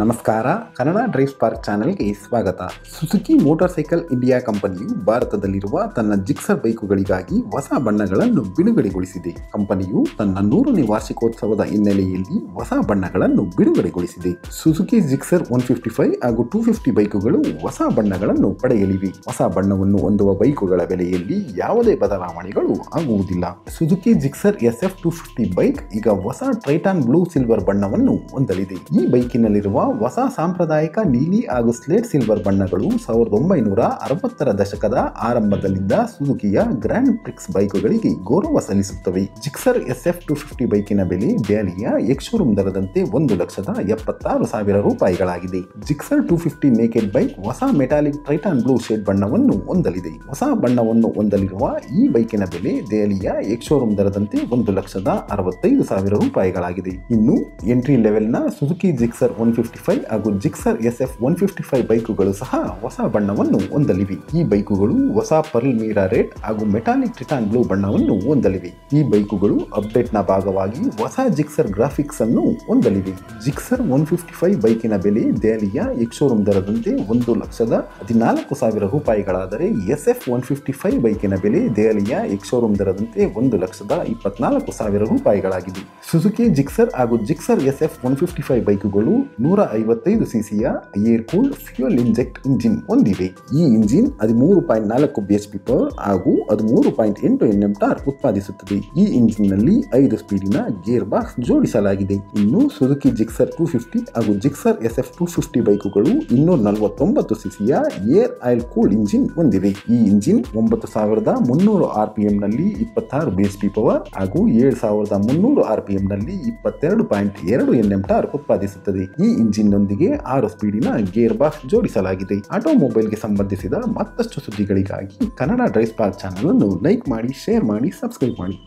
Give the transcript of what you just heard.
ನಮಸ್ಕಾರ. Kannada drive spark ಚಾನೆಲ್ಗೆ ಸ್ವಾಗತ. ಸುಸುಕಿ ಮೋಟಾರ್ ಸೈಕಲ್ ಇಂಡಿಯಾ ಕಂಪನಿಯು ಭಾರತದಲ್ಲಿರುವ ತನ್ನ ಜಿಕ್ಸರ್ ಬೈಕುಗಳಿಗಾಗಿ ಹೊಸ ಬಣ್ಣಗಳನ್ನು ಬಿಡುಗಡೆಗೊಳಿಸಿದೆ. ಕಂಪನಿಯು ತನ್ನ ನೂರನೇ ವಾರ್ಷಿಕೋತ್ಸವದ ಹಿನ್ನೆಲೆಯಲ್ಲಿ ಹೊಸ ಬಣ್ಣಗಳನ್ನು ಬಿಡುಗಡೆಗೊಳಿಸಿದೆ. Suzuki Gixxer one fifty five ಹಾಗೂ ಟೂ ಫಿಫ್ಟಿ ಬೈಕುಗಳು ಹೊಸ ಬಣ್ಣಗಳನ್ನು ಪಡೆಯಲಿವೆ. ಹೊಸ ಬಣ್ಣವನ್ನು ಹೊಂದುವ ಬೈಕುಗಳ ಬೆಲೆಯಲ್ಲಿ ಯಾವುದೇ ಬದಲಾವಣೆಗಳು ಆಗುವುದಿಲ್ಲ. Suzuki Gixxer S F two fifty bike ಈಗ ಹೊಸ ಟ್ರೈಟಾನ್ ಬ್ಲೂ ಸಿಲ್ವರ್ ಬಣ್ಣವನ್ನು ಹೊಂದಲಿದೆ. ಈ ಬೈಕಿನಲ್ಲಿರುವ ಹೊಸ ಸಾಂಪ್ರದಾಯಿಕ ನೀಲಿ ಹಾಗೂ ಸ್ಲೇಟ್ ಸಿಲ್ವರ್ ಬಣ್ಣಗಳು ಸಾವಿರದ ಒಂಬೈನೂರ ಅರವತ್ತರ ದಶಕದ ಆರಂಭದಲ್ಲಿದ್ದ ಸುಜುಕಿಯ ಗ್ರ್ಯಾಂಡ್ ಪ್ರಿಕ್ಸ್ ಬೈಕುಗಳಿಗೆ ಗೌರವ ಸಲ್ಲಿಸುತ್ತವೆ. Gixxer S F two fifty ಬೈಕಿನ ಬೆಲೆ ದೆಹಲಿಯ ಎಕ್ಸ್ಶೋರೂಮ್ ದರದಂತೆ ಒಂದು ಲಕ್ಷದ ಎಪ್ಪತ್ತಾರು ಸಾವಿರ ರೂಪಾಯಿಗಳಾಗಿದೆ. Gixxer two fifty naked bike ಹೊಸ ಮೆಟಾಲಿಕ್ ಟ್ರೈಟಾನ್ ಬ್ಲೂ ಶೇಡ್ ಬಣ್ಣವನ್ನು ಹೊಂದಲಿದೆ. ಹೊಸ ಬಣ್ಣವನ್ನು ಹೊಂದಲಿರುವ ಈ ಬೈಕಿನ ಬೆಲೆ ದೆಹಲಿಯ ಎಕ್ಸ್ಶೋರೂಮ್ ದರದಂತೆ ಒಂದು ಲಕ್ಷದ ಅರವತ್ತೈದು ಸಾವಿರ ರೂಪಾಯಿಗಳಾಗಿದೆ. ಇನ್ನು ಎಂಟ್ರಿ ಲೆವೆಲ್ನ ಸುಜುಕಿ ಜಿಕ್ಸರ್ ಒನ್ ಫೈವ್ ಹಾಗೂ Gixxer S F one fifty five ಬೈಕುಗಳು ಸಹ ಹೊಸ ಬಣ್ಣವನ್ನು ಹೊಂದಲಿವೆ. ಈ ಬೈಕುಗಳು ಹೊಸ ಪರ್ಲ್ ಮೀರಾ ರೆಡ್ ಹಾಗೂ ಮೆಟಾಲಿಕ್ ಟಿಟಾನ್ ಬ್ಲೂ ಬಣ್ಣವನ್ನು ಹೊಂದಲಿವೆ. ಈ ಬೈಕುಗಳು ಅಪ್ಡೇಟ್ನ ಭಾಗವಾಗಿ ಹೊಸ ಜಿಕ್ಸರ್ ಗ್ರಾಫಿಕ್ಸ್ ಅನ್ನು ಹೊಂದಲಿವೆ. ಜಿಕ್ಸರ್ ಒನ್ ಫಿಫ್ಟಿ ಫೈವ್ ಬೈಕಿನ ಬೆಲೆ ದೆಹಲಿಯ ಎಕ್ಸೋರೂಮ್ ದರದಂತೆ ಒಂದು ಲಕ್ಷದ ಹದಿನಾಲ್ಕು ಸಾವಿರ ರೂಪಾಯಿಗಳಾದರೆ S F one fifty five ಬೈಕಿನ ಬೆಲೆ ದೆಹಲಿಯ ಎಕ್ಶೋರೂಮ್ ದರದಂತೆ ಒಂದು ಲಕ್ಷದ ಇಪ್ಪತ್ನಾಲ್ಕು ಸಾವಿರ ರೂಪಾಯಿಗಳಾಗಿದೆ. ಸುಜುಕಿ ಜಿಕ್ಸರ್ ಹಾಗೂ Gixxer S F one fifty five ಬೈಕುಗಳು ನೂರ ಐವತ್ತೈದು ಸಿಸಿಯ air cool fuel inject engine ಹೊಂದಿವೆ. ಈ ಇಂಜಿನ್ ಹದಿಮೂರು ಪಾಯಿಂಟ್ ನಾಲ್ಕು ಬಿ ಎಚ್ ಪಿ ಪರ್ ಹಾಗೂ ಹದಿಮೂರು ಪಾಯಿಂಟ್ ಎಂಟು ಎನ್ ಎಂ ಟಾರ್ ಉತ್ಪಾದಿಸುತ್ತದೆ. ಈ ಇಂಜಿನ್ನಲ್ಲಿ ಐದು ಸ್ಪೀಡಿನ ಗೇರ್ ಬಾಕ್ಸ್ ಜೋಡಿಸಲಾಗಿದೆ. ಇನ್ನು ಸುಜುಕಿ ಜಿಕ್ಸರ್ ಟೂ ಫಿಫ್ಟಿ ಹಾಗೂ Gixxer S F two fifty ಬೈಕುಗಳು ಇನ್ನೂ ನಲವತ್ತೊಂಬತ್ತು ಸಿಸಿಯ ಏರ್ ಆಯಿಲ್ ಕೂಲ್ ಇಂಜಿನ್ ಹೊಂದಿವೆ. ಈ ಇಂಜಿನ್ ಒಂಬತ್ತು ಸಾವಿರದ ಮುನ್ನೂರು ಆರ್ ಪಿ ಎಂ ನಲ್ಲಿ ಇಪ್ಪತ್ತಾರು ಬಿ ಪಿ ಪವರ್ ಹಾಗೂ ಏಳು ಸಾವಿರದ ಮುನ್ನೂರು ಆರ್ ಪಿ ಎಂ ನಲ್ಲಿ ಇಪ್ಪತ್ತೆರಡು ಪಾಯಿಂಟ್ ಎರಡು ಎನ್ ಎಂ ಟಾರ್ ಉತ್ಪಾದಿಸುತ್ತದೆ. ಈ ಇಂಜಿನ್ ನೊಂದಿಗೆ ಆರು ಸ್ಪೀಡಿನ ಗೇರ್ ಬಾಕ್ಸ್ ಜೋಡಿಸಲಾಗಿದೆ. ಆಟೋಮೊಬೈಲ್ಗೆ ಸಂಬಂಧಿಸಿದ ಮತ್ತಷ್ಟು ಸುದ್ದಿಗಳಿಗಾಗಿ ಕನ್ನಡ ಡ್ರೈವ್ ಪಾರ್ಕ್ ಚಾನಲ್ ಅನ್ನು ಲೈಕ್ ಮಾಡಿ, ಶೇರ್ ಮಾಡಿ, ಸಬ್ಸ್ಕ್ರೈಬ್ ಮಾಡಿ.